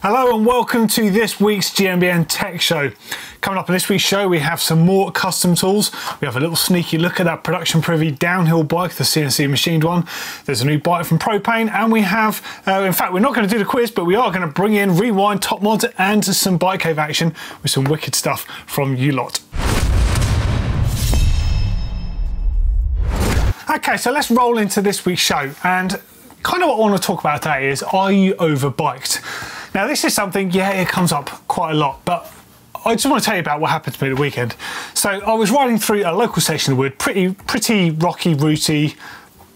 Hello and welcome to this week's GMBN Tech Show. Coming up in this week's show, we have some more custom tools. We have a little sneaky look at that Production Privee downhill bike, the CNC machined one. There's a new bike from Propain, and we have, uh, in fact, we're not going to do the quiz, but we are going to bring in Rewind Top Mods and some Bike Cave action with some wicked stuff from you lot. Okay, so let's roll into this week's show. And kind of what I want to talk about today is are you overbiked? Now, this is something, yeah, it comes up quite a lot, but I just want to tell you about what happened to me the weekend. So I was riding through a local station of wood, pretty, pretty rocky, rooty,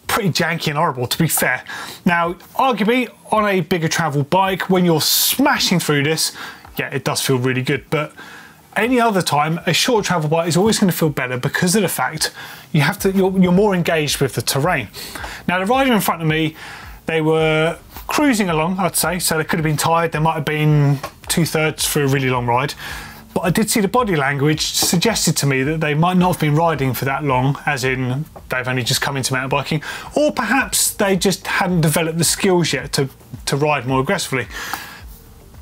pretty janky and horrible, to be fair. Now, arguably, on a bigger travel bike, when you're smashing through this, yeah, it does feel really good, but any other time, a short travel bike is always going to feel better because of the fact you have to you're, you're more engaged with the terrain. Now, the rider in front of me, they were cruising along, I'd say, so they could have been tired. They might have been two thirds for a really long ride. But I did see the body language suggested to me that they might not have been riding for that long, as in they've only just come into mountain biking, or perhaps they just hadn't developed the skills yet to, to ride more aggressively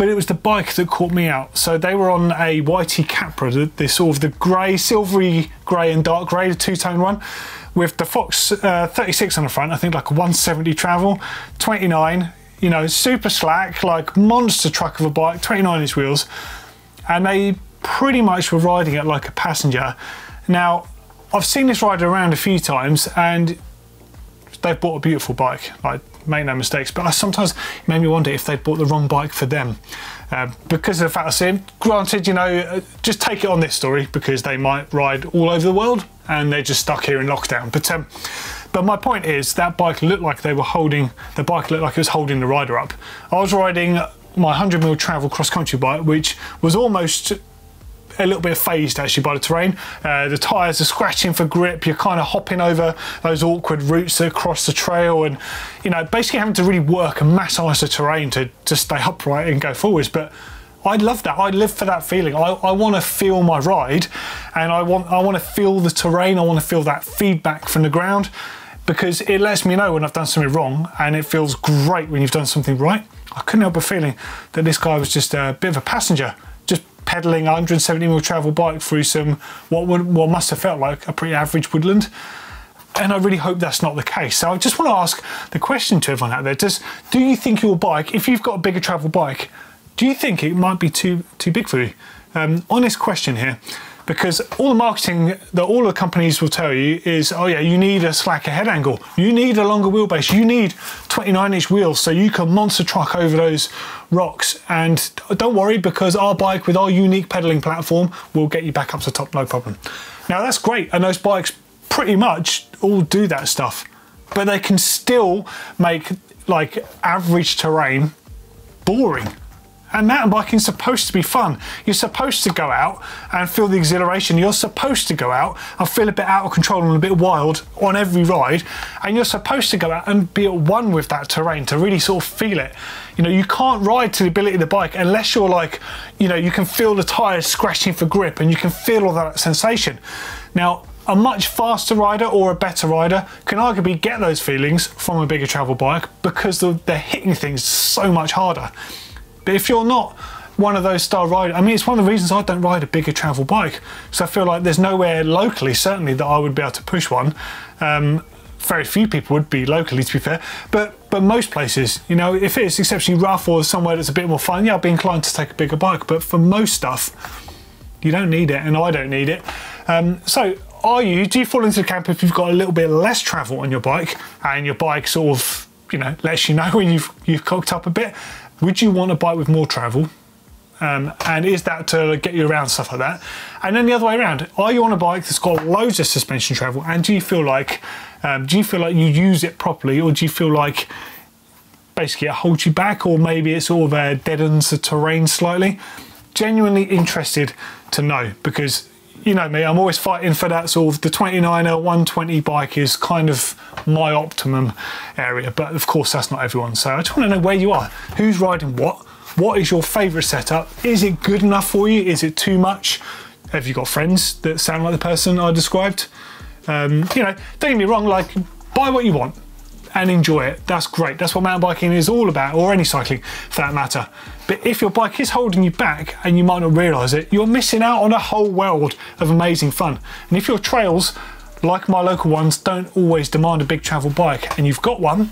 but it was the bike that caught me out. So they were on a YT Capra, the, the sort of the grey, silvery grey and dark grey, the two-tone one, with the Fox uh, 36 on the front, I think like a 170 travel, 29, you know, super slack, like monster truck of a bike, 29 inch wheels, and they pretty much were riding it like a passenger. Now, I've seen this rider around a few times and they've bought a beautiful bike. Like make no mistakes. But I sometimes made me wonder if they'd bought the wrong bike for them. Uh, because of the fact I see him, granted, you know, uh, just take it on this story because they might ride all over the world and they're just stuck here in lockdown. But um, but my point is that bike looked like they were holding the bike looked like it was holding the rider up. I was riding my 100 mil travel cross country bike, which was almost a little bit phased actually by the terrain. Uh, the tyres are scratching for grip. You're kind of hopping over those awkward routes across the trail and, you know, basically having to really work and massage the terrain to, to stay upright and go forwards. But I love that. I live for that feeling. I, I want to feel my ride and I want, I want to feel the terrain. I want to feel that feedback from the ground because it lets me know when I've done something wrong and it feels great when you've done something right. I couldn't help but feeling that this guy was just a bit of a passenger pedaling a 170 mil travel bike through some what would, what must have felt like a pretty average woodland. And I really hope that's not the case. So I just want to ask the question to everyone out there: Does do you think your bike, if you've got a bigger travel bike, do you think it might be too too big for you? Um, honest question here because all the marketing that all the companies will tell you is, oh yeah, you need a slacker head angle, you need a longer wheelbase, you need 29 inch wheels so you can monster truck over those rocks. And don't worry because our bike with our unique pedaling platform will get you back up to top, no problem. Now that's great, and those bikes pretty much all do that stuff, but they can still make like average terrain boring. And mountain biking is supposed to be fun. You're supposed to go out and feel the exhilaration. You're supposed to go out and feel a bit out of control and a bit wild on every ride. And you're supposed to go out and be at one with that terrain to really sort of feel it. You know, you can't ride to the ability of the bike unless you're like, you know, you can feel the tyres scratching for grip and you can feel all that sensation. Now, a much faster rider or a better rider can arguably get those feelings from a bigger travel bike because they're hitting things so much harder. But if you're not one of those style riders, I mean, it's one of the reasons I don't ride a bigger travel bike. So I feel like there's nowhere locally, certainly, that I would be able to push one. Um, very few people would be locally, to be fair. But but most places, you know, if it's exceptionally rough or somewhere that's a bit more fun, yeah, I'd be inclined to take a bigger bike. But for most stuff, you don't need it, and I don't need it. Um, so are you? Do you fall into the camp if you've got a little bit less travel on your bike and your bike sort of, you know, lets you know when you've you've cocked up a bit? Would you want a bike with more travel? Um, and is that to get you around stuff like that? And then the other way around, are you on a bike that's got loads of suspension travel and do you feel like um, do you feel like you use it properly or do you feel like basically it holds you back or maybe it sort of uh, deadens the terrain slightly? Genuinely interested to know because you know me, I'm always fighting for that sort of the 29er 120 bike is kind of my optimum area, but of course that's not everyone. So I just want to know where you are, who's riding what, what is your favourite setup? Is it good enough for you? Is it too much? Have you got friends that sound like the person I described? Um, you know, don't get me wrong, like buy what you want. And enjoy it. That's great. That's what mountain biking is all about, or any cycling for that matter. But if your bike is holding you back and you might not realise it, you're missing out on a whole world of amazing fun. And if your trails, like my local ones, don't always demand a big travel bike and you've got one,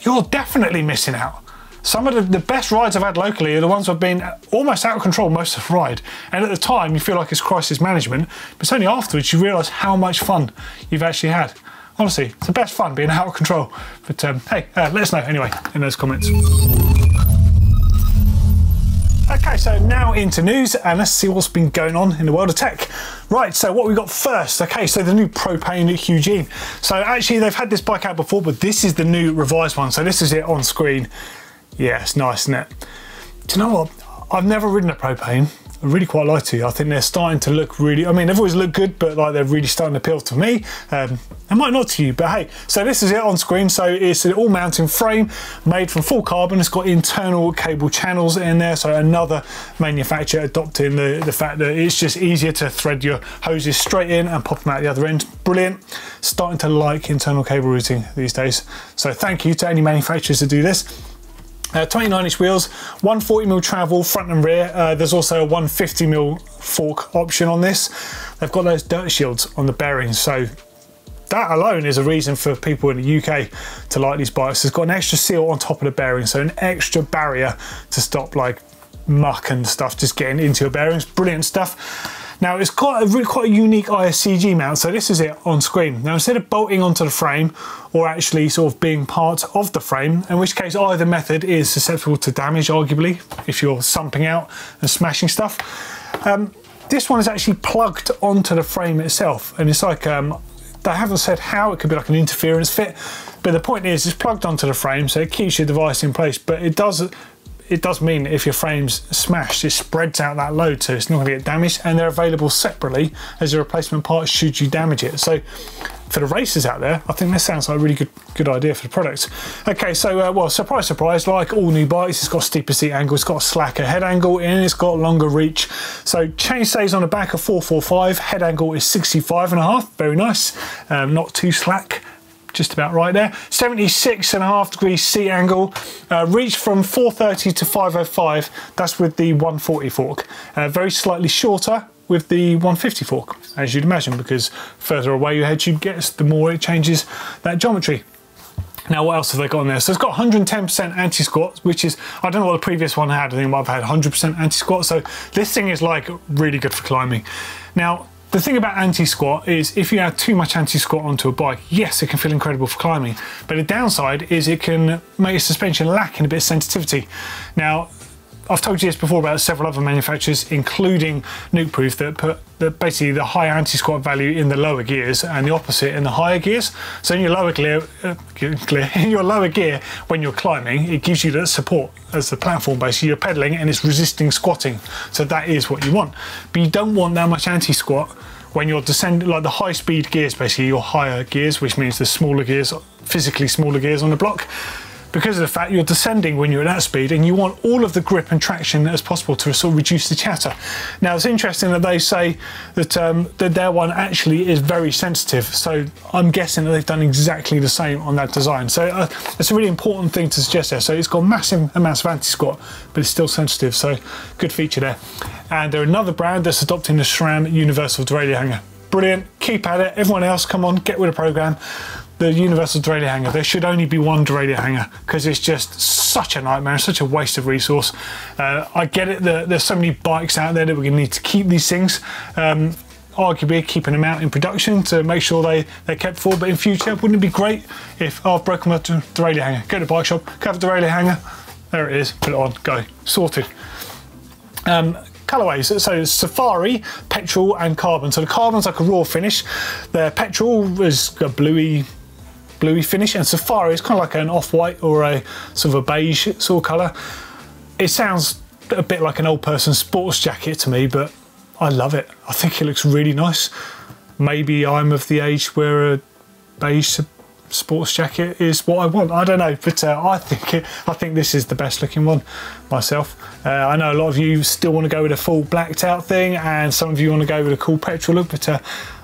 you're definitely missing out. Some of the, best rides I've had locally are the ones I've been almost out of control most of the ride. And at the time, you feel like it's crisis management, but it's only afterwards you realise how much fun you've actually had. Honestly, it's the best fun being out of control. But um, hey, uh, let us know anyway in those comments. Okay, so now into news and let's see what's been going on in the world of tech. Right, so what we got first? Okay, so the new Propain Hugene. So actually they've had this bike out before, but this is the new revised one. So this is it on screen. Yeah, it's nice, isn't it? Do you know what? I've never ridden a Propane. I really quite like to. I think they're starting to look really, I mean, they've always looked good, but like they're really starting to appeal to me. Um, it might not to you, but hey, so this is it on screen. So it's an all mountain frame made from full carbon. It's got internal cable channels in there. So another manufacturer adopting the, the fact that it's just easier to thread your hoses straight in and pop them out the other end. Brilliant. Starting to like internal cable routing these days. So thank you to any manufacturers that do this. Uh, 29 inch wheels, 140mm travel front and rear. Uh, there's also a 150mm fork option on this. They've got those dirt shields on the bearings, so that alone is a reason for people in the UK to like these bikes. It's got an extra seal on top of the bearing, so an extra barrier to stop like muck and stuff just getting into your bearings. Brilliant stuff. Now it's quite a really quite a unique ISCG mount, so this is it on screen. Now instead of bolting onto the frame or actually sort of being part of the frame, in which case either method is susceptible to damage arguably if you're sumping out and smashing stuff. Um, this one is actually plugged onto the frame itself and it's like um, they haven't said how it could be like an interference fit but the point is it's plugged onto the frame so it keeps your device in place but it does it does mean if your frame's smashed, it spreads out that load, so it's not going to get damaged, and they're available separately as a replacement part should you damage it. So for the racers out there, I think this sounds like a really good good idea for the product. Okay, so uh, well, surprise, surprise, like all new bikes, it's got steeper seat angle, it's got a slacker head angle, and it's got longer reach. So chain stays on the back of 445, head angle is 65 and a half, very nice, um, not too slack just about right there. 76 and a half degrees seat angle, uh, reach from 430 to 505, that's with the 140 fork. Uh, very slightly shorter with the 150 fork, as you'd imagine, because further away your head tube gets, the more it changes that geometry. Now, what else have they got on there? So it's got 110% anti-squat, which is, I don't know what the previous one had. I think I've had 100% anti-squat. So this thing is like really good for climbing. Now, the thing about anti-squat is if you add too much anti-squat onto a bike, yes, it can feel incredible for climbing, but the downside is it can make your suspension lack in a bit of sensitivity. Now, I've told you this before about several other manufacturers, including Nukeproof, that put that basically the high anti-squat value in the lower gears and the opposite in the higher gears. So in your lower gear, uh, in your lower gear, when you're climbing, it gives you the support as the platform. Basically, you're pedaling and it's resisting squatting. So that is what you want. But you don't want that much anti-squat when you're descending, like the high-speed gears, basically your higher gears, which means the smaller gears, physically smaller gears on the block because of the fact you're descending when you're at that speed and you want all of the grip and traction as possible to sort of reduce the chatter. Now it's interesting that they say that, um, that their one actually is very sensitive so I'm guessing that they've done exactly the same on that design. So uh, it's a really important thing to suggest there. So it's got massive amounts of anti-squat but it's still sensitive so good feature there. And they're another brand that's adopting the SRAM Universal Derailleur Hanger. Brilliant, keep at it. Everyone else, come on, get with the program the universal derailleur hanger. There should only be one derailleur hanger because it's just such a nightmare, and such a waste of resource. Uh, I get it that there's so many bikes out there that we're going to need to keep these things. Um, arguably keeping them out in production to make sure they, they're kept full, but in future, wouldn't it be great if oh, I've broken my derailleur hanger, go to the bike shop, cut the derailleur hanger, there it is, put it on, go, sorted. Um, colorways. So Safari, petrol and carbon. So the carbon's like a raw finish. The petrol is a bluey bluey finish and Safari is kind of like an off-white or a sort of a beige sort of colour. It sounds a bit like an old person's sports jacket to me, but I love it. I think it looks really nice. Maybe I'm of the age where a beige sports jacket is what I want. I don't know, but uh, I think it, I think this is the best looking one myself. Uh, I know a lot of you still want to go with a full blacked out thing, and some of you want to go with a cool petrol look, but uh,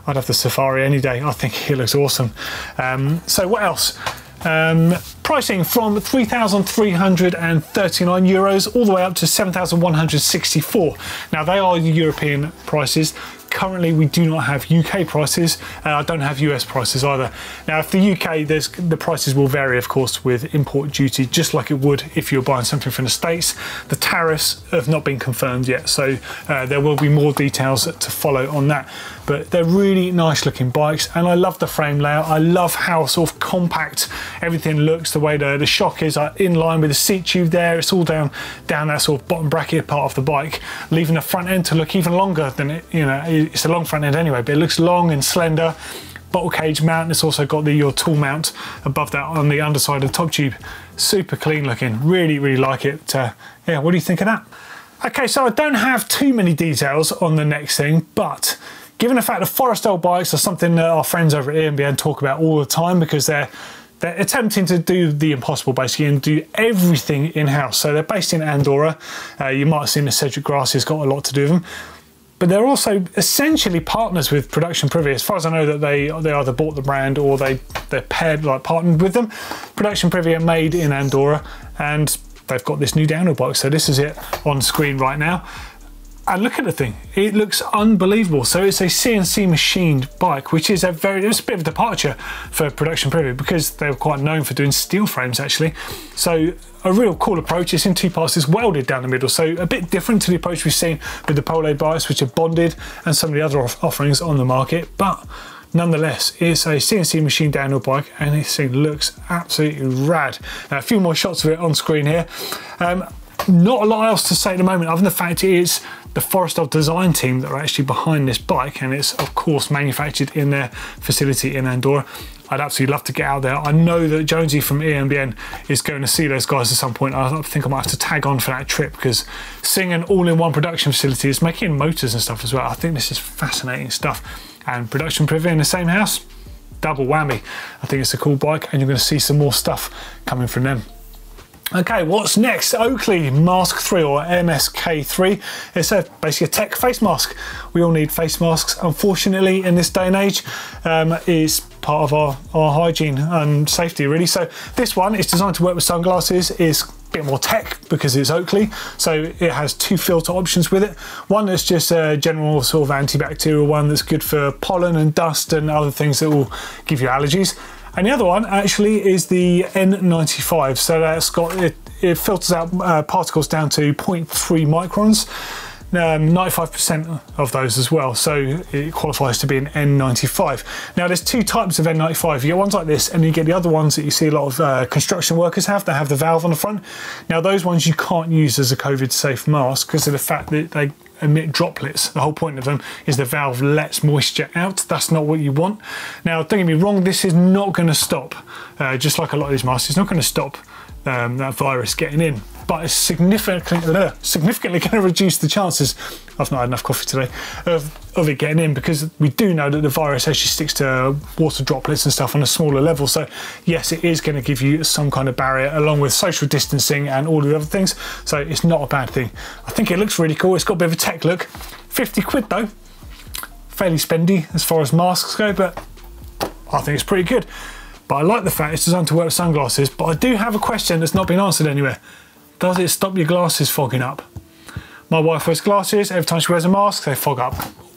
I'd have the Safari any day. I think he looks awesome. Um, so what else? Um, pricing from 3,339 euros all the way up to 7,164. Now they are European prices. Currently, we do not have UK prices. Uh, I don't have US prices either. Now, if the UK, there's the prices will vary, of course, with import duty, just like it would if you're buying something from the States. The tariffs have not been confirmed yet, so uh, there will be more details to follow on that. But they're really nice looking bikes, and I love the frame layout. I love how sort of compact everything looks, the way the, the shock is uh, in line with the seat tube there. It's all down down that sort of bottom bracket part of the bike, leaving the front end to look even longer than it, you know, it's a long front end anyway, but it looks long and slender. Bottle cage mount, it's also got the your tool mount above that on the underside of the top tube. Super clean looking, really, really like it. Uh, yeah, what do you think of that? Okay, so I don't have too many details on the next thing, but given the fact that Forestal bikes are something that our friends over at EMBN talk about all the time because they're they're attempting to do the impossible basically and do everything in-house. So they're based in Andorra. Uh, you might have seen the Cedric Gracia has got a lot to do with them but they're also essentially partners with Production Privee. As far as I know, that they they either bought the brand or they they're paired like partnered with them. Production Privee are made in Andorra, and they've got this new downhill bike. So this is it on screen right now. And look at the thing, it looks unbelievable. So it's a CNC machined bike, which is a very, it's a bit of a departure for Production Privee because they're quite known for doing steel frames actually. So a real cool approach. It's in two parts, it's welded down the middle. So a bit different to the approach we've seen with the Polo bikes, which are bonded and some of the other offerings on the market. But nonetheless, it's a CNC machine downhill bike and this thing looks absolutely rad. Now, a few more shots of it on screen here. Um, not a lot else to say at the moment other than the fact it is the Forestal design team that are actually behind this bike and it's of course manufactured in their facility in Andorra. I'd absolutely love to get out there. I know that Jonesy from EMBN is going to see those guys at some point. I think I might have to tag on for that trip because seeing an all-in-one production facility is making motors and stuff as well. I think this is fascinating stuff. And Production Privee in the same house, double whammy. I think it's a cool bike and you're going to see some more stuff coming from them. Okay, what's next? Oakley Mask 3 or MSK3. It's a, basically a tech face mask. We all need face masks, unfortunately, in this day and age. Um, is part of our, our hygiene and safety, really. So this one is designed to work with sunglasses, a bit more tech because it's Oakley. So it has two filter options with it. One that's just a general sort of antibacterial one that's good for pollen and dust and other things that will give you allergies. And the other one actually is the N95. So that's got, it, it filters out uh, particles down to 0.3 microns. 95% um, of those as well, so it qualifies to be an N95. Now, there's two types of N95. You get ones like this, and you get the other ones that you see a lot of uh, construction workers have. They have the valve on the front. Now, those ones you can't use as a COVID-safe mask because of the fact that they emit droplets. The whole point of them is the valve lets moisture out. That's not what you want. Now, don't get me wrong, this is not going to stop, uh, just like a lot of these masks, it's not going to stop um, that virus getting in but it's significantly, uh, significantly going to reduce the chances, I've not had enough coffee today, of, of it getting in because we do know that the virus actually sticks to water droplets and stuff on a smaller level. So yes, it is going to give you some kind of barrier along with social distancing and all the other things. So it's not a bad thing. I think it looks really cool. It's got a bit of a tech look. 50 quid though, fairly spendy as far as masks go, but I think it's pretty good. But I like the fact it's designed to work with sunglasses, but I do have a question that's not been answered anywhere. Does it stop your glasses fogging up? My wife wears glasses. Every time she wears a mask, they fog up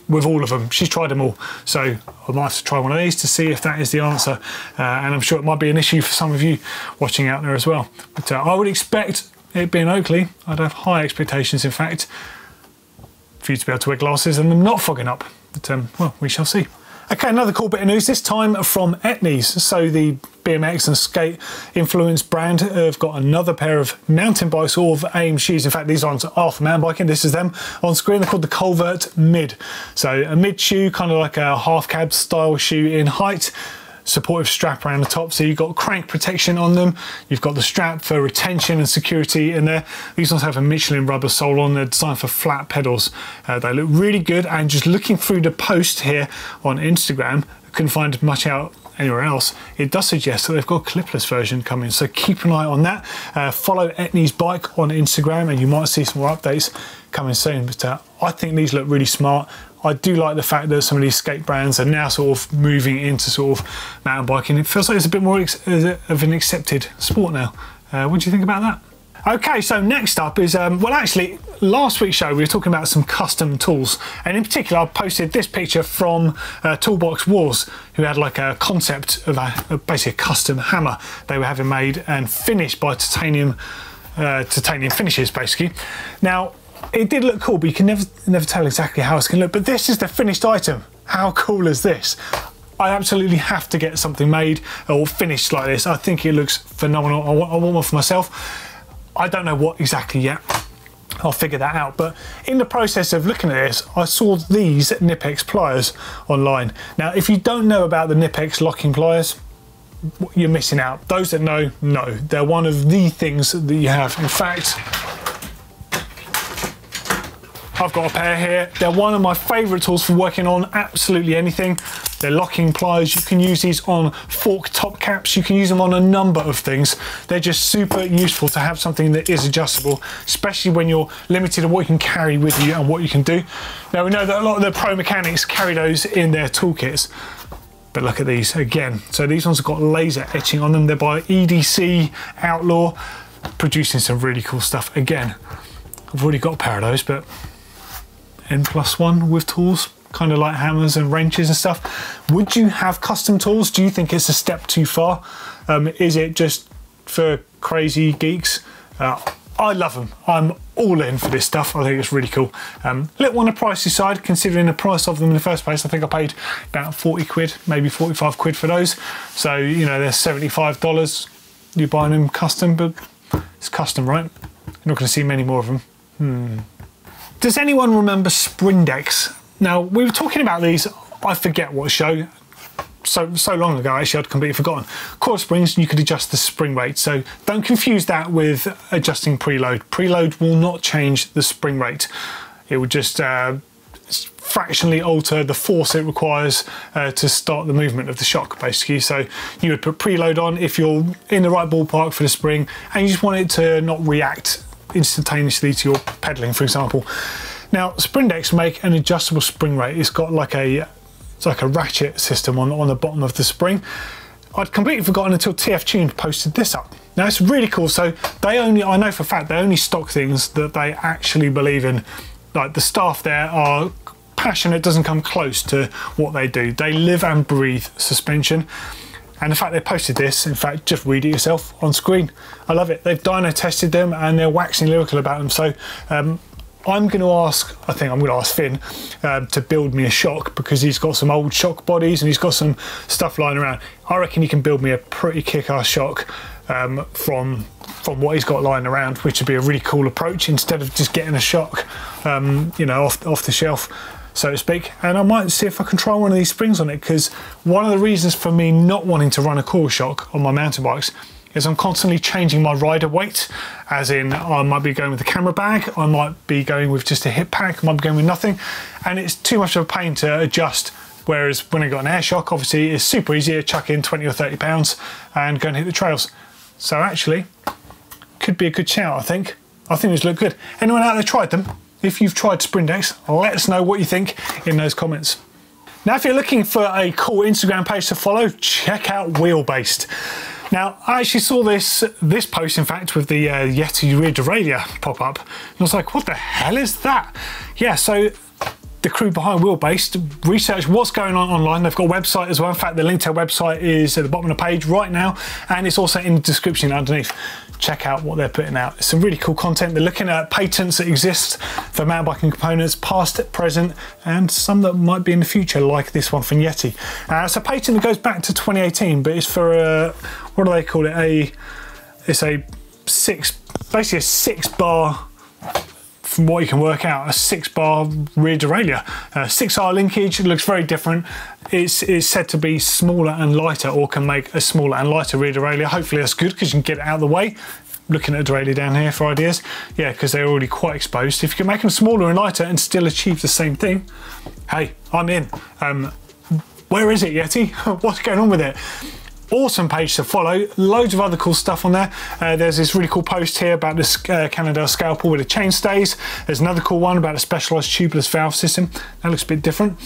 with all of them. She's tried them all. So I might have to try one of these to see if that is the answer. Uh, and I'm sure it might be an issue for some of you watching out there as well. But uh, I would expect it being Oakley, I'd have high expectations, in fact, for you to be able to wear glasses and them not fogging up. But um, well, we shall see. Okay, another cool bit of news, this time from Etnies. So the BMX and skate influenced brand have got another pair of mountain bikes, or of AIM shoes. In fact, these ones are for mountain biking. This is them on screen. They're called the Culvert Mid. So a mid shoe, kind of like a half cab style shoe in height supportive strap around the top. So you've got crank protection on them. You've got the strap for retention and security in there. These ones have a Michelin rubber sole on. They're designed for flat pedals. Uh, they look really good. And just looking through the post here on Instagram, couldn't find much out anywhere else, it does suggest that they've got a clipless version coming. So keep an eye on that. Uh, follow Etnies Bike on Instagram and you might see some more updates coming soon. But uh, I think these look really smart. I do like the fact that some of these skate brands are now sort of moving into sort of mountain biking. It feels like it's a bit more of an accepted sport now. Uh, what do you think about that? Okay, so next up is, um, well actually, last week's show we were talking about some custom tools and in particular I posted this picture from uh, Toolbox Wars who had like a concept of a, a basically a custom hammer they were having made and finished by titanium uh, titanium finishes basically. Now it did look cool but you can never never tell exactly how it's going to look but this is the finished item. How cool is this? I absolutely have to get something made or finished like this. I think it looks phenomenal. I want, I want one for myself. I don't know what exactly yet. I'll figure that out. But in the process of looking at this, I saw these Knipex pliers online. Now, if you don't know about the Knipex locking pliers, you're missing out. Those that know, know. They're one of the things that you have. In fact, I've got a pair here. They're one of my favourite tools for working on absolutely anything. They're locking pliers. You can use these on fork top caps. You can use them on a number of things. They're just super useful to have something that is adjustable, especially when you're limited on what you can carry with you and what you can do. Now we know that a lot of the pro mechanics carry those in their toolkits. But look at these again. So these ones have got laser etching on them. They're by EDC Outlaw, producing some really cool stuff. Again, I've already got a pair of those, but N plus one with tools, kind of like hammers and wrenches and stuff. Would you have custom tools? Do you think it's a step too far? Um, is it just for crazy geeks? Uh, I love them. I'm all in for this stuff. I think it's really cool. Um, little on the pricey side, considering the price of them in the first place. I think I paid about 40 quid, maybe 45 quid for those. So, you know, they're $75. You're buying them custom, but it's custom, right? You're not going to see many more of them. Hmm. Does anyone remember Sprindex? Now, we were talking about these, I forget what show, so so long ago actually I'd completely forgotten. Coil springs you could adjust the spring rate so don't confuse that with adjusting preload. Preload will not change the spring rate. It would just uh, fractionally alter the force it requires uh, to start the movement of the shock basically. So you would put preload on if you're in the right ballpark for the spring and you just want it to not react instantaneously to your pedaling, for example. Now, Sprindex make an adjustable spring rate. It's got like a it's like a ratchet system on, on the bottom of the spring. I'd completely forgotten until TF Tune posted this up. Now it's really cool. So they only, I know for a fact, they only stock things that they actually believe in. Like the staff there are passionate, doesn't come close to what they do. They live and breathe suspension. And the fact they posted this, in fact, just read it yourself on screen. I love it. They've dyno tested them and they're waxing lyrical about them. So um, I'm going to ask, I think I'm going to ask Finn um, to build me a shock because he's got some old shock bodies and he's got some stuff lying around. I reckon he can build me a pretty kick-ass shock um, from from what he's got lying around, which would be a really cool approach instead of just getting a shock, um, you know, off off the shelf so to speak. And I might see if I can try one of these springs on it because one of the reasons for me not wanting to run a coil shock on my mountain bikes is I'm constantly changing my rider weight, as in I might be going with a camera bag, I might be going with just a hip pack, I might be going with nothing, and it's too much of a pain to adjust. Whereas when I got an air shock, obviously it's super easy to chuck in 20 or 30 pounds and go and hit the trails. So actually, could be a good shout, I think. I think these look good. Anyone out there tried them? If you've tried Sprindex, let us know what you think in those comments. Now, if you're looking for a cool Instagram page to follow, check out Wheelbased. Now, I actually saw this this post, in fact, with the uh, Yeti rear derailleur pop up, and I was like, what the hell is that? Yeah, so the crew behind Wheelbased research what's going on online. They've got a website as well. In fact, the link to their website is at the bottom of the page right now, and it's also in the description underneath check out what they're putting out. It's some really cool content. They're looking at patents that exist for mountain biking components, past, present, and some that might be in the future, like this one from Yeti. Uh, it's a patent that goes back to 2018, but it's for a, what do they call it? A, it's a six, basically a six bar from what you can work out, a six bar rear derailleur. Uh, six R linkage, looks very different. It's, it's said to be smaller and lighter or can make a smaller and lighter rear derailleur. Hopefully that's good because you can get it out of the way. Looking at a derailleur down here for ideas. Yeah, because they're already quite exposed. If you can make them smaller and lighter and still achieve the same thing, hey, I'm in. Um, where is it, Yeti? What's going on with it? Awesome page to follow. Loads of other cool stuff on there. Uh, there's this really cool post here about this uh, Cannondale scalpel with the chain stays. There's another cool one about a specialised tubeless valve system. That looks a bit different.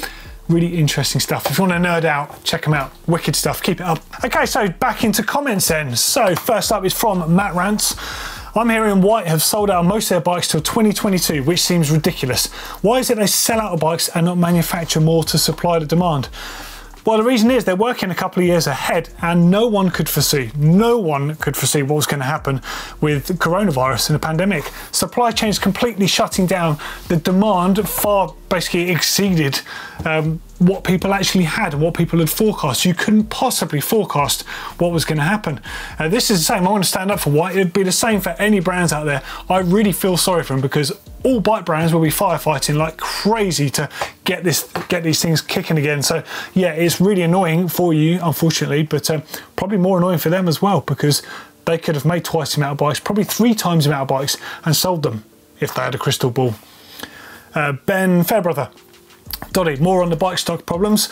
Really interesting stuff. If you want to nerd out, check them out. Wicked stuff. Keep it up. Okay, so back into comments then. So first up is from Matt Rants. I'm hearing White have sold out most of their bikes till 2022, which seems ridiculous. Why is it they sell out of bikes and not manufacture more to supply the demand? Well, the reason is they're working a couple of years ahead and no one could foresee, no one could foresee what was going to happen with coronavirus and the pandemic. Supply chains completely shutting down. The demand far basically exceeded um, what people actually had what people had forecast. You couldn't possibly forecast what was going to happen. Uh, this is the same. I want to stand up for White. It'd be the same for any brands out there. I really feel sorry for them because all bike brands will be firefighting like crazy to get this get these things kicking again. So yeah, it's really annoying for you, unfortunately, but uh, probably more annoying for them as well because they could have made twice the amount of bikes, probably three times the amount of bikes, and sold them if they had a crystal ball. Uh, ben Fairbrother, Doddy, more on the bike stock problems.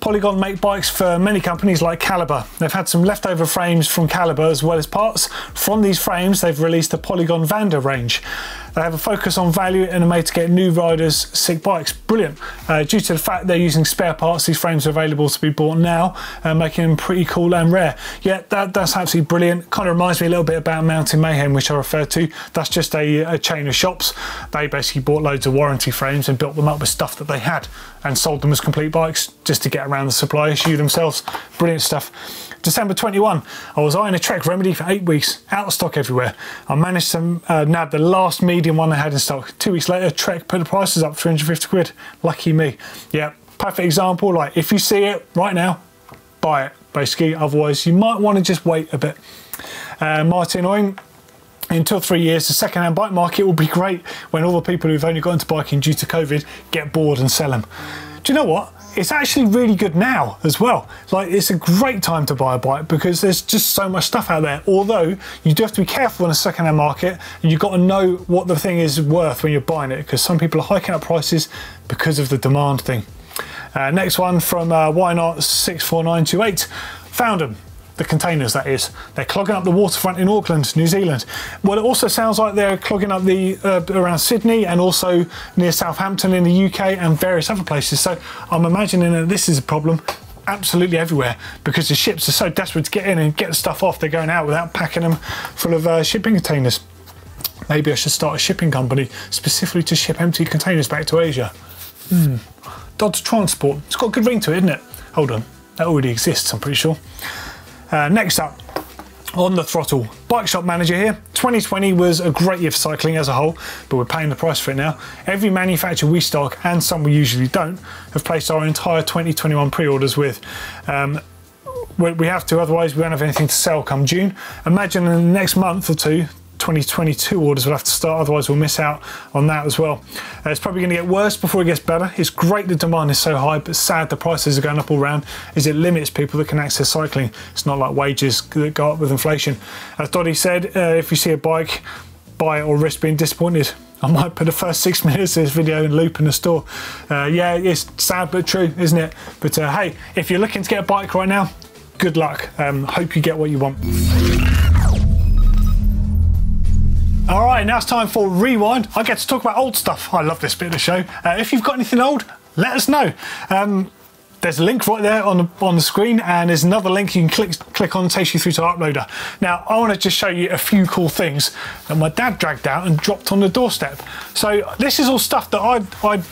Polygon make bikes for many companies like Calibre. They've had some leftover frames from Calibre as well as parts. From these frames, they've released the Polygon Vanda range. They have a focus on value and are made to get new riders sick bikes. Brilliant. Uh, due to the fact they're using spare parts, these frames are available to be bought now, uh, making them pretty cool and rare. Yeah, that, that's absolutely brilliant. Kind of reminds me a little bit about Mountain Mayhem, which I referred to. That's just a, a chain of shops. They basically bought loads of warranty frames and built them up with stuff that they had and sold them as complete bikes just to get around the supply issue themselves. Brilliant stuff. December 21, I was eyeing a Trek Remedy for eight weeks, out of stock everywhere. I managed to uh, nab the last medium one they had in stock. Two weeks later, Trek put the prices up 350 quid. Lucky me. Yeah, perfect example. Like, if you see it right now, buy it, basically. Otherwise, you might want to just wait a bit. Uh, Martin Owen, in two or three years, the second-hand bike market will be great when all the people who've only got into biking due to COVID get bored and sell them. Do you know what? It's actually really good now as well. Like it's a great time to buy a bike because there's just so much stuff out there. Although you do have to be careful in a second-hand market and you've got to know what the thing is worth when you're buying it because some people are hiking up prices because of the demand thing. Uh, next one from uh, Why Not 64928. Found them the containers that is. They're clogging up the waterfront in Auckland, New Zealand. Well, it also sounds like they're clogging up the uh, around Sydney and also near Southampton in the UK and various other places. So I'm imagining that this is a problem absolutely everywhere because the ships are so desperate to get in and get the stuff off. They're going out without packing them full of uh, shipping containers. Maybe I should start a shipping company specifically to ship empty containers back to Asia. Hmm. Dodge Transport. It's got a good ring to it, isn't it? Hold on. That already exists, I'm pretty sure. Uh, next up, on the throttle. Bike shop manager here. 2020 was a great year for cycling as a whole, but we're paying the price for it now. Every manufacturer we stock, and some we usually don't, have placed our entire 2021 pre-orders with. Um, we have to, otherwise we won't have anything to sell come June. Imagine in the next month or two, 2022 orders will have to start, otherwise we'll miss out on that as well. Uh, it's probably going to get worse before it gets better. It's great the demand is so high, but sad the prices are going up all around as it limits people that can access cycling. It's not like wages that go up with inflation. As Doddy said, uh, if you see a bike, buy it or risk being disappointed. I might put the first six minutes of this video in loop in the store. Uh, yeah, it's sad but true, isn't it? But uh, hey, if you're looking to get a bike right now, good luck. Um, hope you get what you want. Right, now it's time for Rewind. I get to talk about old stuff. I love this bit of the show. Uh, if you've got anything old, let us know. Um, there's a link right there on the, on the screen and there's another link you can click click on takes you through to Uploader. Now I want to just show you a few cool things that my dad dragged out and dropped on the doorstep. So this is all stuff that I I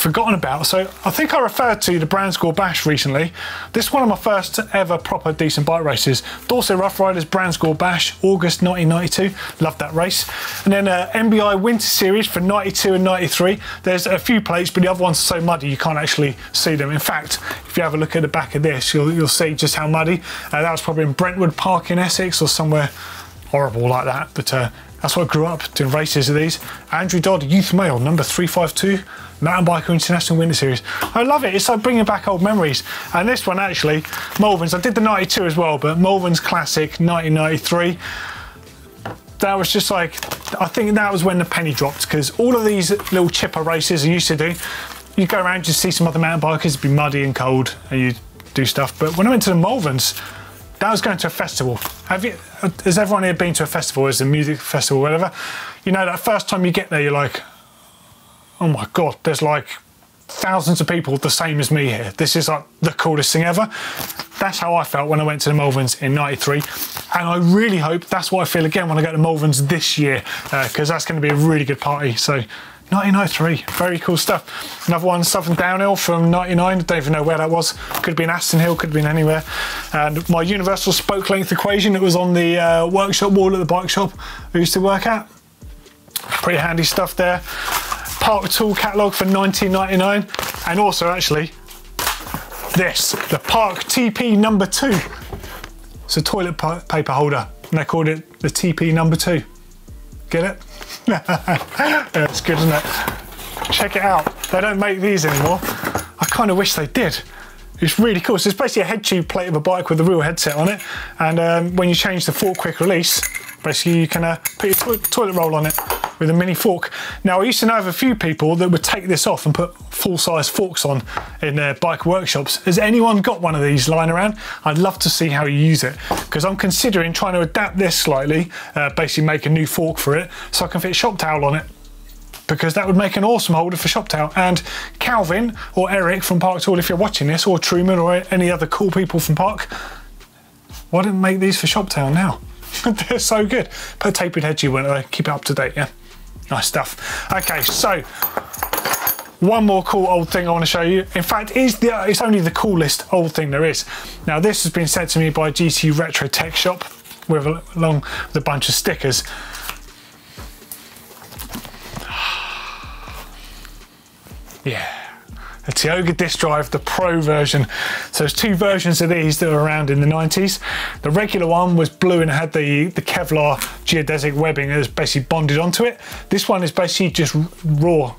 forgotten about. So I think I referred to the Branscore Bash recently. This is one of my first ever proper decent bike races. Dorset Rough Riders Branscore Bash, August 1992. Loved that race. And then uh, MBI Winter Series for 92 and 93. There's a few plates, but the other ones are so muddy you can't actually see them. In fact, if you have a look at the back of this, you'll, you'll see just how muddy. Uh, that was probably in Brentwood Park in Essex or somewhere horrible like that. But uh, that's what I grew up doing races of these. Andrew Dodd, Youth Male, number 352, Mountain Biker International Winter Series. I love it. It's like bringing back old memories. And this one actually, Malverns. I did the 92 as well, but Malverns Classic 1993. That was just like, I think that was when the penny dropped because all of these little chipper races I used to do, you go around, you see some other mountain bikers, it'd be muddy and cold, and you do stuff. But when I went to the Malverns, that was going to a festival. Have you? Uh, has everyone here been to a festival? Is a music festival, whatever? You know, that first time you get there, you're like, oh my god, there's like thousands of people the same as me here. This is like the coolest thing ever. That's how I felt when I went to the Malverns in 93. And I really hope that's what I feel again when I go to Malverns this year, because uh, that's going to be a really good party. So 1903, very cool stuff. Another one, Southern Downhill from 99, I don't even know where that was. Could have been Aston Hill, could have been anywhere. And my universal spoke length equation, it was on the uh, workshop wall at the bike shop I used to work at. Pretty handy stuff there. Park Tool catalogue for 1999. And also actually, this, the Park TP number two. It's a toilet paper holder and they called it the TP number two. Get it? it's good, isn't it? Check it out. They don't make these anymore. I kind of wish they did. It's really cool. So it's basically a head tube plate of a bike with a real headset on it. And um, when you change the fork quick release, basically you can uh, put your to toilet roll on it with a mini fork. Now I used to know of a few people that would take this off and put full size forks on in their bike workshops. Has anyone got one of these lying around? I'd love to see how you use it because I'm considering trying to adapt this slightly, uh, basically make a new fork for it so I can fit shop towel on it because that would make an awesome holder for shop towel. And Calvin or Eric from Park Tool, if you're watching this, or Truman or any other cool people from Park, why don't make these for shop towel now? They're so good. Put a tapered head you to uh, keep it up to date, yeah? Nice stuff. Okay, so one more cool old thing I want to show you. In fact, is the, uh, it's only the coolest old thing there is. Now, this has been sent to me by GT Retro Tech Shop with along with a bunch of stickers. Yeah. A Tioga disc drive, the Pro version. So there's two versions of these that were around in the 90s. The regular one was blue and had the, the Kevlar geodesic webbing that was basically bonded onto it. This one is basically just raw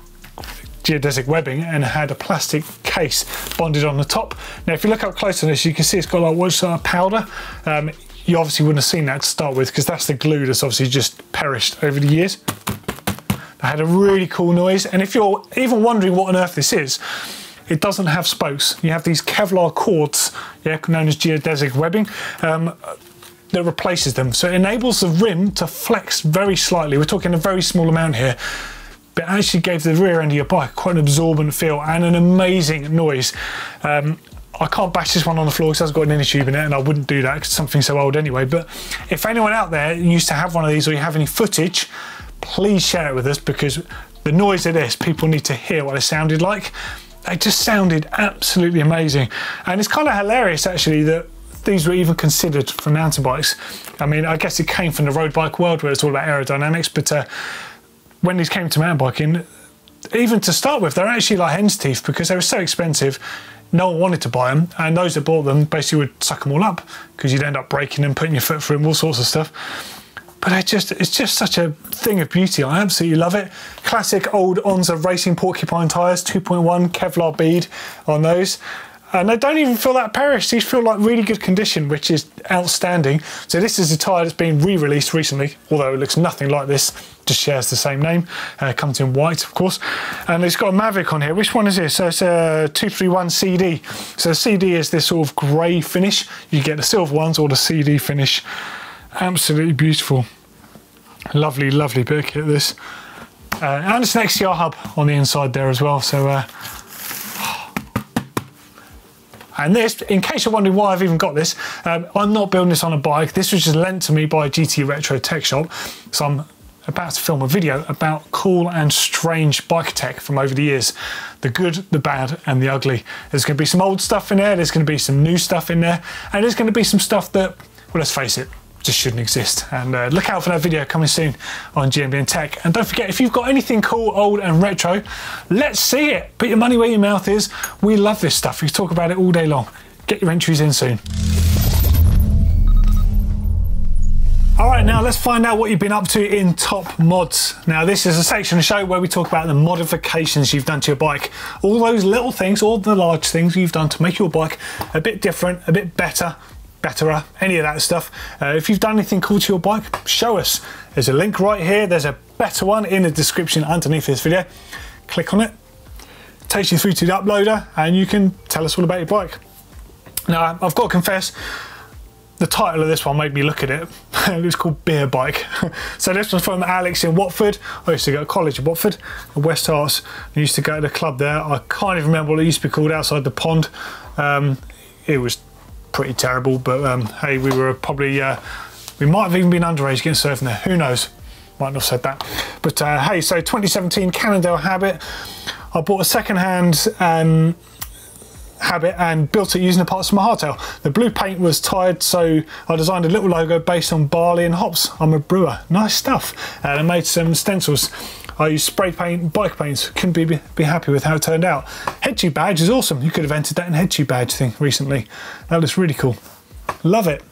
geodesic webbing and had a plastic case bonded on the top. Now, if you look up close on this, you can see it's got like what's uh, powder. Um, you obviously wouldn't have seen that to start with because that's the glue that's obviously just perished over the years. I had a really cool noise. And if you're even wondering what on earth this is, it doesn't have spokes. You have these Kevlar cords, yeah, known as geodesic webbing, um, that replaces them. So it enables the rim to flex very slightly. We're talking a very small amount here, but actually gave the rear end of your bike quite an absorbent feel and an amazing noise. Um, I can't bash this one on the floor because it has got an inner tube in it and I wouldn't do that because something's so old anyway. But if anyone out there used to have one of these or you have any footage, please share it with us because the noise of this, people need to hear what it sounded like. It just sounded absolutely amazing. And it's kind of hilarious actually that these were even considered for mountain bikes. I mean, I guess it came from the road bike world where it's all about aerodynamics, but uh, when these came to mountain biking, even to start with, they're actually like hen's teeth because they were so expensive. No one wanted to buy them, and those that bought them basically would suck them all up because you'd end up breaking them, putting your foot through them, all sorts of stuff but I just it's just such a thing of beauty. I absolutely love it. Classic old Onza Racing Porcupine tyres, 2.1 Kevlar bead on those. And they don't even feel that perished. These feel like really good condition, which is outstanding. So this is a tyre that's been re-released recently, although it looks nothing like this, just shares the same name. Uh, comes in white, of course. And it's got a Mavic on here. Which one is this? So it's a 231 CD. So CD is this sort of grey finish. You get the silver ones or the CD finish absolutely beautiful. Lovely, lovely bit of kit this. Uh, and it's an XCR hub on the inside there as well. So, uh, and this, in case you're wondering why I've even got this, um, I'm not building this on a bike. This was just lent to me by GT Retro Tech Shop. So I'm about to film a video about cool and strange bike tech from over the years. The good, the bad, and the ugly. There's going to be some old stuff in there, there's going to be some new stuff in there, and there's going to be some stuff that, well, let's face it, just shouldn't exist. And uh, look out for that video coming soon on GMBN Tech. And don't forget, if you've got anything cool, old and retro, let's see it. Put your money where your mouth is. We love this stuff. We talk about it all day long. Get your entries in soon. All right, now let's find out what you've been up to in Top Mods. Now, this is a section of the show where we talk about the modifications you've done to your bike. All those little things, all the large things you've done to make your bike a bit different, a bit better, betterer, any of that stuff. Uh, if you've done anything cool to your bike, show us. There's a link right here. There's a better one in the description underneath this video. Click on it, takes you through to the uploader, and you can tell us all about your bike. Now, I've got to confess, the title of this one made me look at it. it was called Beer Bike. so this was from Alex in Watford. I used to go to college in Watford, West Herts. I used to go to the club there. I can't even remember what it used to be called outside the pond. Um, it was pretty terrible, but um, hey, we were probably, uh, we might have even been underage getting surfing there. Who knows? Might not have said that. But uh, hey, so 2017 Cannondale Habit. I bought a second-hand um, habit and built it using the parts from my hardtail. The blue paint was tired, so I designed a little logo based on barley and hops. I'm a brewer. Nice stuff. And I made some stencils. I used spray paint, bike paints. Couldn't be, be happy with how it turned out. Head tube badge is awesome. You could have entered that in head tube badge thing recently. That looks really cool. Love it.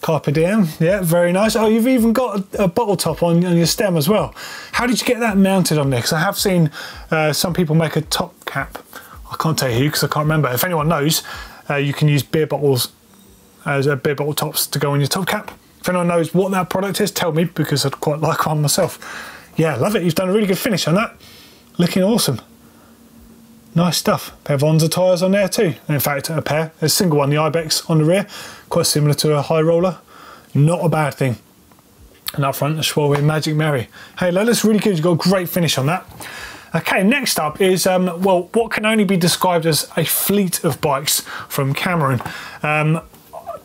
Carpe diem, yeah, very nice. Oh, you've even got a, a bottle top on, on, your stem as well. How did you get that mounted on there? Because I have seen uh, some people make a top cap I can't tell you who because I can't remember. If anyone knows, uh, you can use beer bottles as a beer bottle tops to go on your top cap. If anyone knows what that product is, tell me because I'd quite like one myself. Yeah, love it. You've done a really good finish on that. Looking awesome. Nice stuff. Pair of Onza tyres on there too. In fact, a pair. a single one, the Ibex on the rear. Quite similar to a high roller. Not a bad thing. And up front, the Schwalbe Magic Mary. Hey, that looks really good. You've got a great finish on that. Okay, next up is, um, well, what can only be described as a fleet of bikes from Cameron. Um,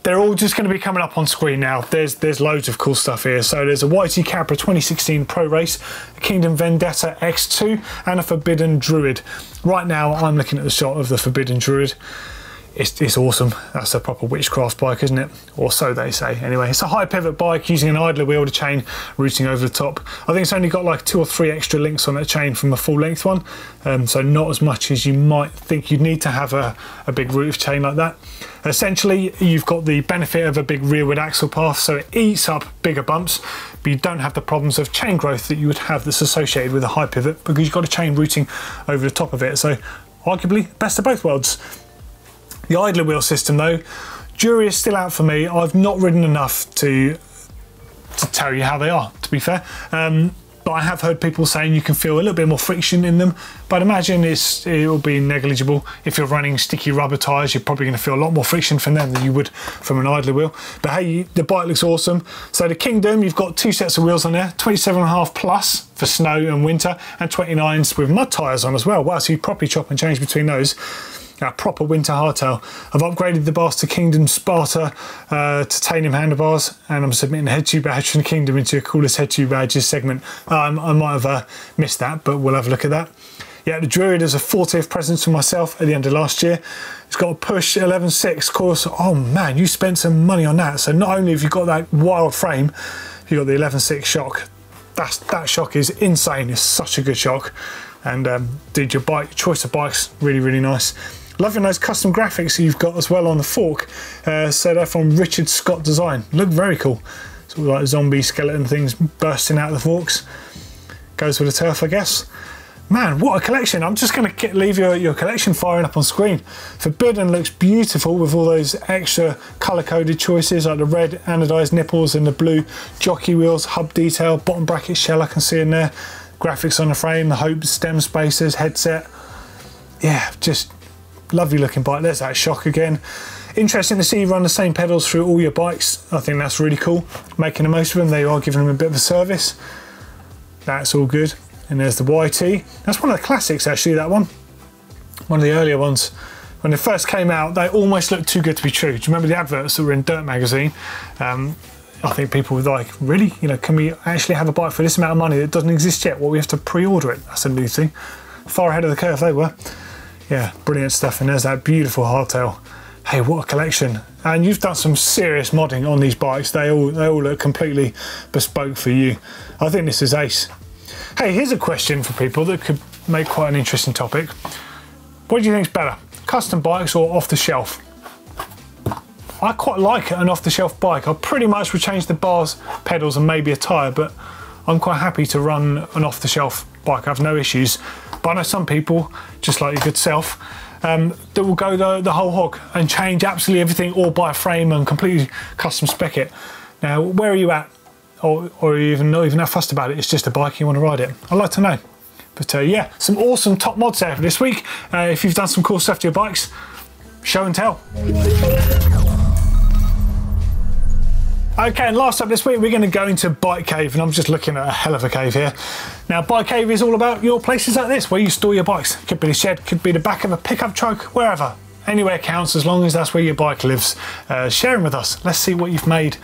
they're all just going to be coming up on screen now. There's there's loads of cool stuff here. So there's a YT Capra 2016 Pro Race, a Kingdom Vendetta X2, and a Forbidden Druid. Right now, I'm looking at the shot of the Forbidden Druid it's, it's awesome. That's a proper witchcraft bike, isn't it? Or so they say. Anyway, it's a high pivot bike using an idler wheel to chain routing over the top. I think it's only got like two or three extra links on that chain from a full length one. Um, so not as much as you might think you'd need to have a, a big roof chain like that. Essentially, you've got the benefit of a big rearward axle path, so it eats up bigger bumps, but you don't have the problems of chain growth that you would have that's associated with a high pivot because you've got a chain routing over the top of it. So arguably, best of both worlds. The idler wheel system though, jury is still out for me. I've not ridden enough to to tell you how they are, to be fair. Um, but I have heard people saying you can feel a little bit more friction in them. But imagine it's, it will be negligible. If you're running sticky rubber tyres, you're probably going to feel a lot more friction from them than you would from an idler wheel. But hey, the bike looks awesome. So the Kingdom, you've got two sets of wheels on there, 27.5 plus for snow and winter, and 29s with mud tyres on as well. Wow, so you properly chop and change between those a proper winter hardtail. I've upgraded the bars to Kingdom Sparta uh, titanium handlebars and I'm submitting a head tube badge from the Kingdom into a coolest head tube badges segment. Um, I might have uh, missed that, but we'll have a look at that. Yeah, the Druid is a 40th present for myself at the end of last year. It's got a push 11.6 course. Oh man, you spent some money on that. So not only have you got that wild frame, you got the 11.6 shock. That's, that shock is insane. It's such a good shock. And um, dude, your bike, choice of bikes, really, really nice. Loving those custom graphics you've got as well on the fork. Uh, so they're from Richard Scott Design. Look very cool. Sort of like zombie skeleton things bursting out of the forks. Goes with the turf, I guess. Man, what a collection. I'm just going to leave your, your collection firing up on screen. Forbidden looks beautiful with all those extra colour-coded choices like the red anodized nipples and the blue jockey wheels, hub detail, bottom bracket shell I can see in there, graphics on the frame, the Hope stem spacers, headset. Yeah, just Lovely looking bike. There's that shock again. Interesting to see you run the same pedals through all your bikes. I think that's really cool. Making the most of them. They are giving them a bit of a service. That's all good. And there's the YT. That's one of the classics actually, that one. One of the earlier ones. When they first came out, they almost looked too good to be true. Do you remember the adverts that were in Dirt magazine? Um, I think people were like, really? You know, can we actually have a bike for this amount of money that doesn't exist yet? Well, we have to pre-order it. That's a new thing. Far ahead of the curve they were yeah, brilliant stuff. And there's that beautiful hardtail. Hey, what a collection! And you've done some serious modding on these bikes. They all they all look completely bespoke for you. I think this is ace. Hey, here's a question for people that could make quite an interesting topic. What do you think is better, custom bikes or off the shelf? I quite like an off the shelf bike. I pretty much would change the bars, pedals, and maybe a tyre, but I'm quite happy to run an off the shelf bike. I have no issues. But I know some people, just like your good self, um, that will go the, the whole hog and change absolutely everything all by frame and completely custom spec it. Now, where are you at? Or, or even not even that fussed about it, it's just a bike, you want to ride it. I'd like to know. But uh, yeah, some awesome top mods there for this week. Uh, if you've done some cool stuff to your bikes, show and tell. Okay, and last up this week, we're going to go into Bike Cave, and I'm just looking at a hell of a cave here. Now, Bike Cave is all about your places like this, where you store your bikes. Could be the shed, could be the back of a pickup truck, wherever. Anywhere counts as long as that's where your bike lives. Uh, sharing with us. Let's see what you've made.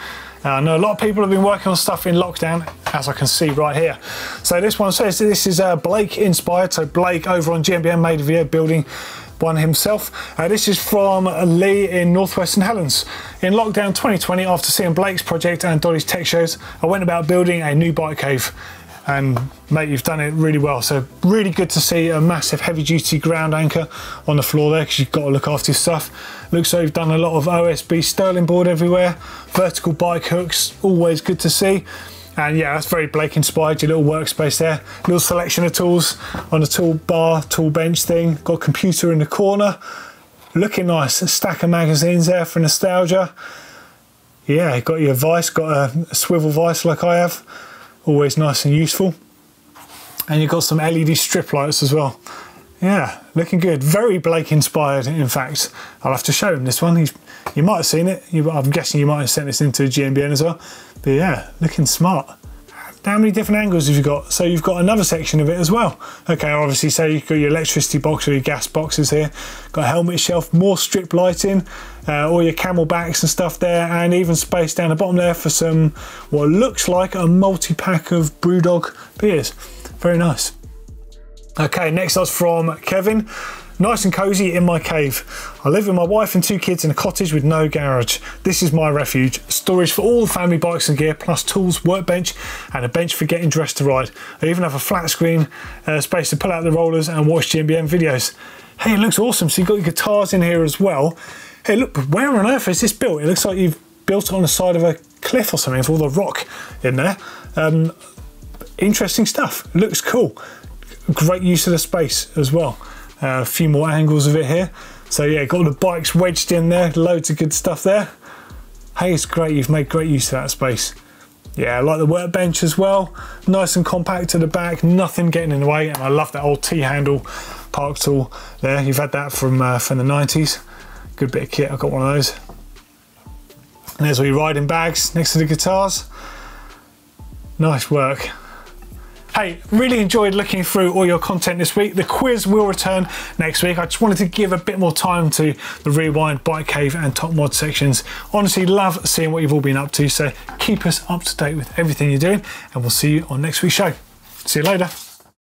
Uh, I know a lot of people have been working on stuff in lockdown, as I can see right here. So this one says this is uh, Blake inspired. So Blake over on GMBN made a video building one himself. Uh, this is from Lee in Northwest St Helens. In lockdown 2020, after seeing Blake's project and Doddy's tech shows, I went about building a new bike cave. And mate, you've done it really well. So really good to see a massive heavy duty ground anchor on the floor there because you've got to look after your stuff. Looks like you've done a lot of OSB Sterling board everywhere. Vertical bike hooks, always good to see. And yeah, that's very Blake inspired, your little workspace there. Little selection of tools on the tool bar, tool bench thing. Got computer in the corner. Looking nice. A stack of magazines there for nostalgia. Yeah, got your vice, got a, a swivel vice like I have. Always nice and useful. And you've got some LED strip lights as well. Yeah, looking good. Very Blake inspired, in fact. I'll have to show him this one. He's, you might have seen it. You, I'm guessing you might have sent this into GMBN as well. But yeah, looking smart. How many different angles have you got? So you've got another section of it as well. Okay, obviously, so you've got your electricity box or your gas boxes here. Got a helmet shelf, more strip lighting, uh, all your CamelBaks and stuff there, and even space down the bottom there for some what looks like a multi-pack of Brewdog beers. Very nice. Okay, next was from Kevin. Nice and cosy in my cave. I live with my wife and two kids in a cottage with no garage. This is my refuge. Storage for all the family bikes and gear, plus tools, workbench, and a bench for getting dressed to ride. I even have a flat screen uh, space to pull out the rollers and watch GMBN videos. Hey, it looks awesome. So you've got your guitars in here as well. Hey, look, where on earth is this built? It looks like you've built it on the side of a cliff or something with all the rock in there. Um, interesting stuff. Looks cool. Great use of the space as well. Uh, a few more angles of it here. So yeah, got the bikes wedged in there, loads of good stuff there. Hey, it's great, you've made great use of that space. Yeah, I like the workbench as well. Nice and compact to the back, nothing getting in the way. And I love that old T-handle park tool there. You've had that from, uh, from the 90s. Good bit of kit, I've got one of those. And there's all your riding bags next to the guitars. Nice work. Hey, really enjoyed looking through all your content this week. The quiz will return next week. I just wanted to give a bit more time to the Rewind, Bike Cave and Top Mod sections. Honestly, love seeing what you've all been up to, so keep us up to date with everything you're doing, and we'll see you on next week's show. See you later.